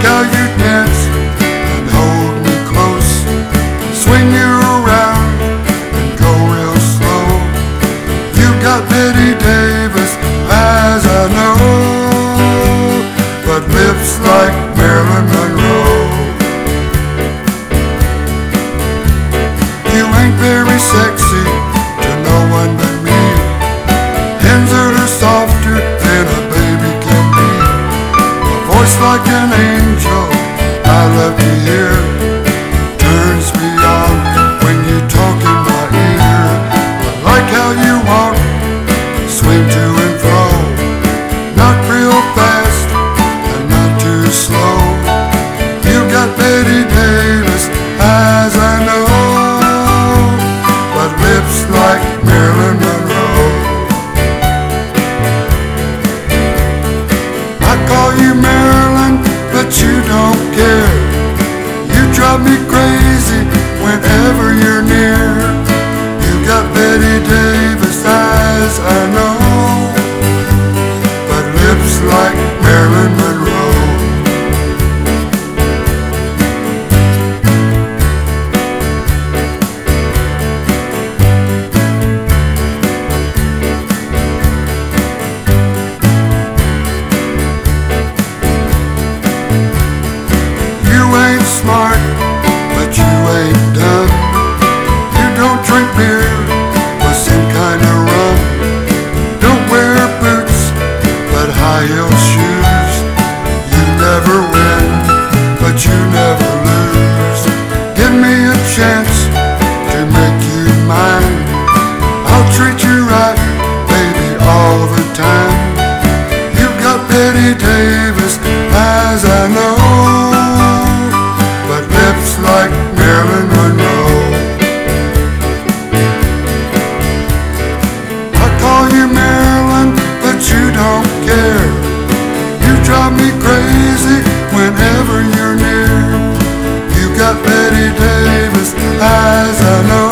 like how you dance and hold me close, swing you around and go real slow. You got Bette Davis as I know, but lips like Marilyn Monroe. You ain't very sexy to no one. scared. You drive me crazy whenever you're near. You got Bette Davis eyes, I know.